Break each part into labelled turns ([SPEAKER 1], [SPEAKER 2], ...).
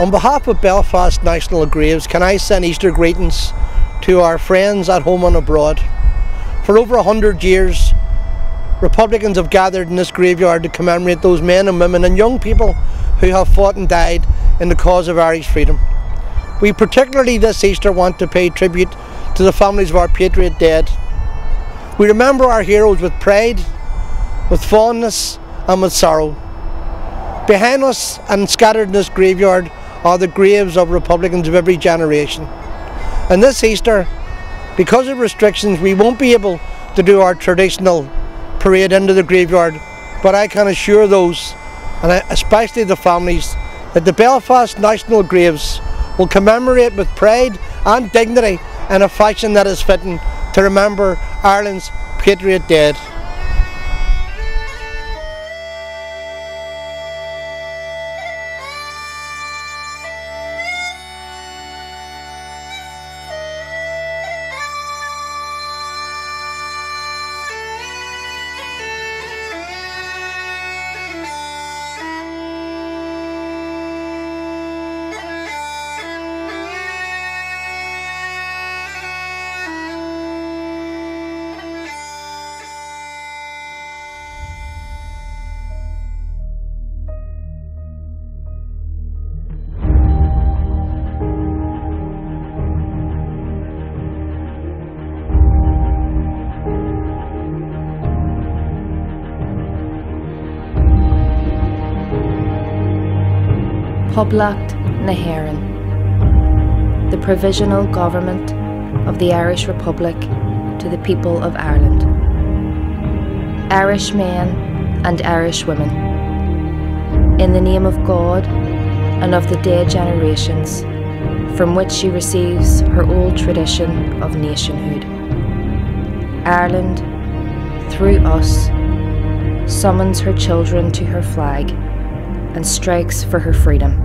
[SPEAKER 1] On behalf of Belfast National Graves, can I send Easter greetings to our friends at home and abroad. For over a hundred years, Republicans have gathered in this graveyard to commemorate those men and women and young people who have fought and died in the cause of Irish freedom. We particularly this Easter want to pay tribute to the families of our patriot dead. We remember our heroes with pride, with fondness and with sorrow. Behind us and scattered in this graveyard are the graves of Republicans of every generation. And this Easter, because of restrictions, we won't be able to do our traditional parade into the graveyard. But I can assure those, and especially the families, that the Belfast National Graves will commemorate with pride and dignity in a fashion that is fitting to remember Ireland's patriot dead.
[SPEAKER 2] Poblacht na hÉireann, the provisional government of the Irish Republic to the people of Ireland. Irish men and Irish women, in the name of God and of the dead generations from which she receives her old tradition of nationhood. Ireland, through us, summons her children to her flag and strikes for her freedom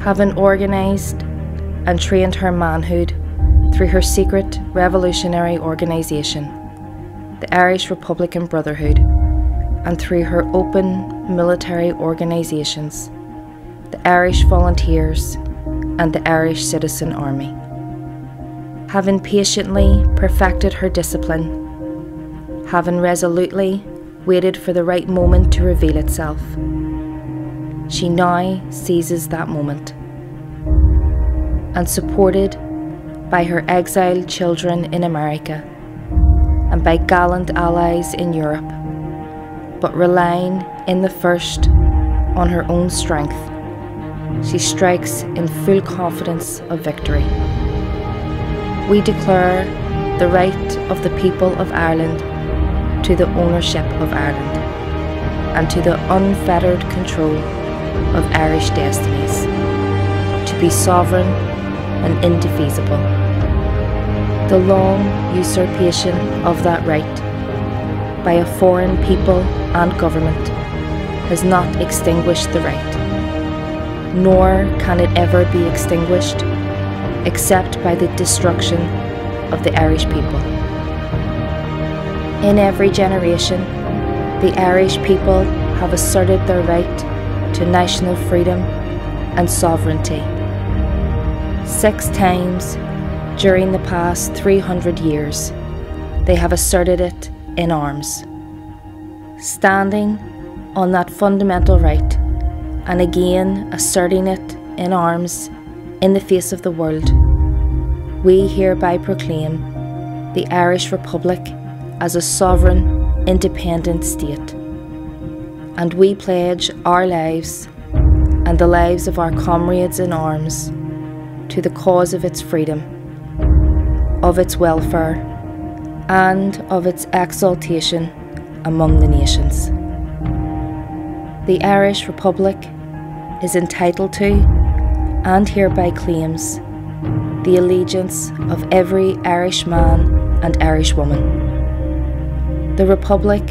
[SPEAKER 2] having organised and trained her manhood through her secret revolutionary organisation, the Irish Republican Brotherhood, and through her open military organisations, the Irish Volunteers and the Irish Citizen Army. Having patiently perfected her discipline, having resolutely waited for the right moment to reveal itself, she now seizes that moment. And supported by her exiled children in America and by gallant allies in Europe, but relying in the first on her own strength, she strikes in full confidence of victory. We declare the right of the people of Ireland to the ownership of Ireland and to the unfettered control of Irish destinies, to be sovereign and indefeasible. The long usurpation of that right by a foreign people and government has not extinguished the right, nor can it ever be extinguished except by the destruction of the Irish people. In every generation, the Irish people have asserted their right to national freedom and sovereignty. Six times during the past 300 years, they have asserted it in arms. Standing on that fundamental right and again asserting it in arms in the face of the world, we hereby proclaim the Irish Republic as a sovereign, independent state and we pledge our lives and the lives of our comrades in arms to the cause of its freedom, of its welfare, and of its exaltation among the nations. The Irish Republic is entitled to and hereby claims the allegiance of every Irish man and Irish woman. The Republic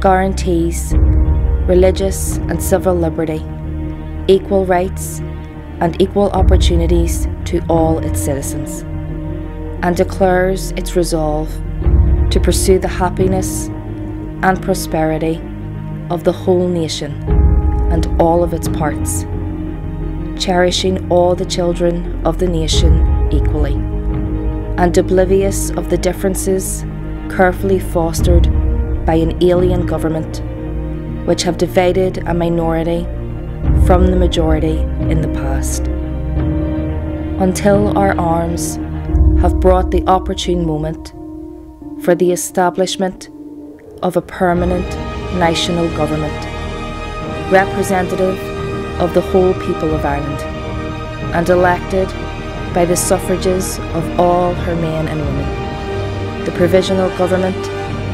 [SPEAKER 2] guarantees religious and civil liberty, equal rights and equal opportunities to all its citizens, and declares its resolve to pursue the happiness and prosperity of the whole nation and all of its parts, cherishing all the children of the nation equally, and oblivious of the differences carefully fostered by an alien government which have divided a minority from the majority in the past. Until our arms have brought the opportune moment for the establishment of a permanent national government, representative of the whole people of Ireland, and elected by the suffrages of all her men and women. The provisional government,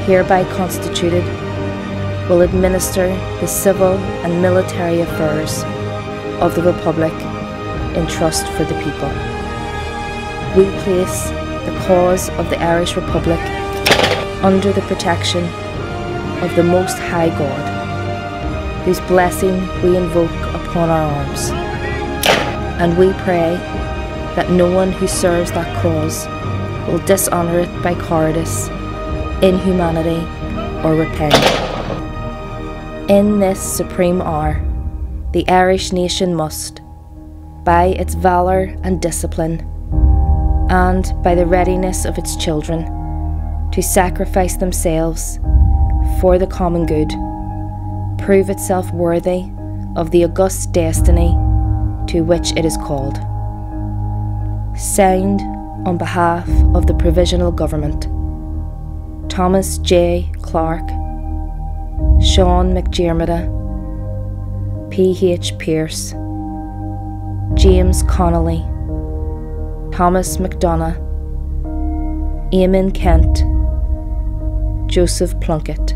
[SPEAKER 2] hereby constituted, will administer the civil and military affairs of the Republic in trust for the people. We place the cause of the Irish Republic under the protection of the Most High God, whose blessing we invoke upon our arms. And we pray that no one who serves that cause will dishonour it by cowardice, inhumanity, or repent. In this supreme hour, the Irish nation must, by its valour and discipline, and by the readiness of its children, to sacrifice themselves for the common good, prove itself worthy of the august destiny to which it is called. Signed on behalf of the Provisional Government, Thomas J. Clarke, Sean McDermott, P.H. Pearse, James Connolly, Thomas MacDonagh, Eamon Ceannt, Joseph Plunkett.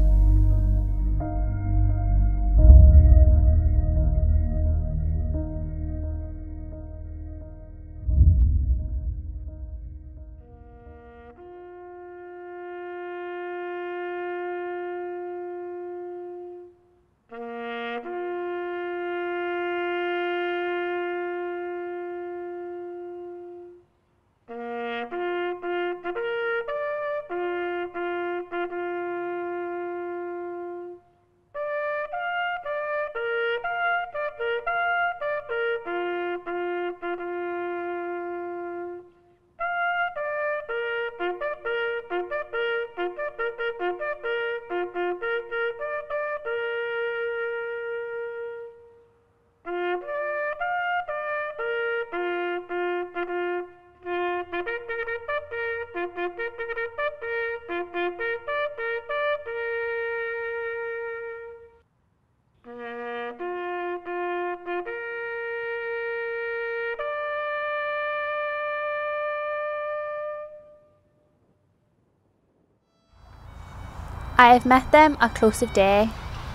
[SPEAKER 3] I have met them at close of day,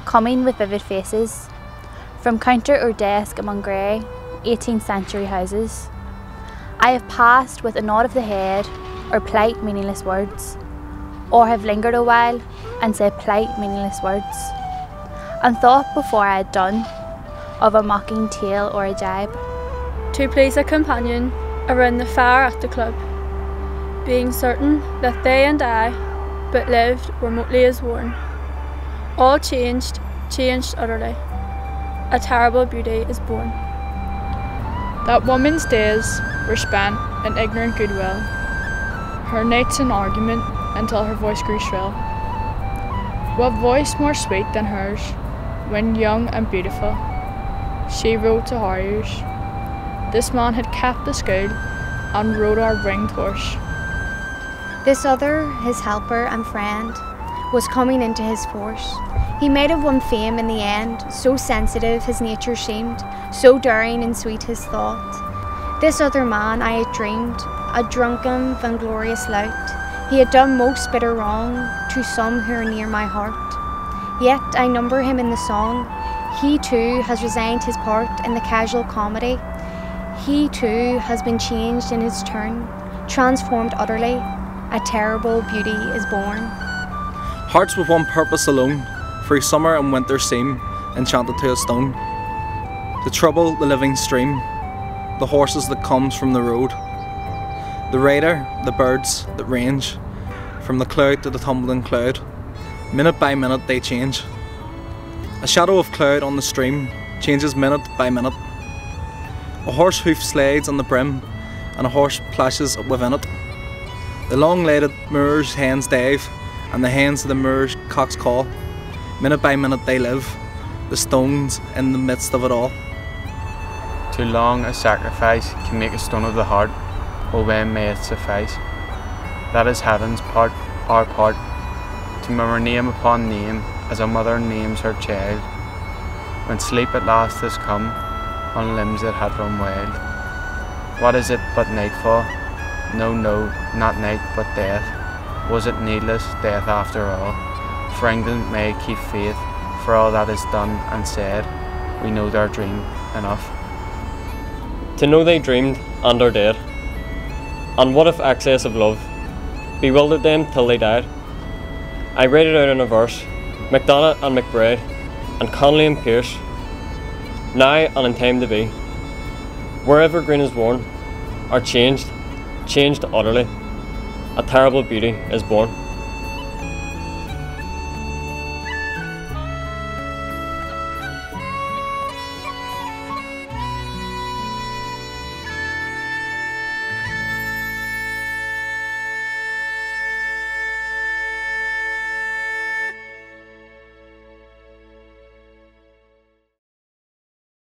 [SPEAKER 3] coming with vivid faces, from counter or desk among grey, 18th century houses. I have passed with a nod of the head, or polite meaningless words, or have lingered a while and said polite meaningless words, and thought before I had done of a mocking tale or a jibe.
[SPEAKER 4] To please a companion around the fire at the club, being certain that they and I but lived remotely as one. All changed, changed utterly. A terrible beauty is born.
[SPEAKER 5] That woman's days were spent in ignorant goodwill, her nights in argument until her voice grew shrill. What voice more sweet than hers, when young and beautiful, she rode to harriers. This man had kept the school and rode our ringed horse.
[SPEAKER 6] This other, his helper and friend, was coming into his force. He might have won fame in the end, so sensitive his nature seemed, so daring and sweet his thought. This other man I had dreamed, a drunken, vainglorious lout. He had done most bitter wrong to some who are near my heart. Yet I number him in the song. He too has resigned his part in the casual comedy. He too has been changed in his turn, transformed utterly, a terrible beauty is born.
[SPEAKER 7] Hearts with one purpose alone, through summer and winter seem enchanted to a stone. The trouble the living stream, the horses that comes from the road, the rider, the birds that range, from the cloud to the tumbling cloud, minute by minute they change. A shadow of cloud on the stream changes minute by minute. A horse hoof slides on the brim, and a horse plashes within it. The long-legged moors' hens dive, and the hens of the moors' cocks call. Minute by minute they live, the stones in the midst of it all.
[SPEAKER 8] Too long a sacrifice can make a stone of the heart, oh when may it suffice? That is heaven's part, our part, to murmur name upon name as a mother names her child. When sleep at last has come on limbs that had run wild. What is it but nightfall? No, no, not night but death. Was it needless death after all? For England may keep faith, for all that is done and said, we know their dream enough.
[SPEAKER 9] To know they dreamed and are dead. And what if excess of love bewildered them till they died? I read it out in a verse MacDonagh and MacBride, and Connolly and Pearse, now and in time to be. Wherever green is worn, are changed, changed utterly. A terrible beauty is born.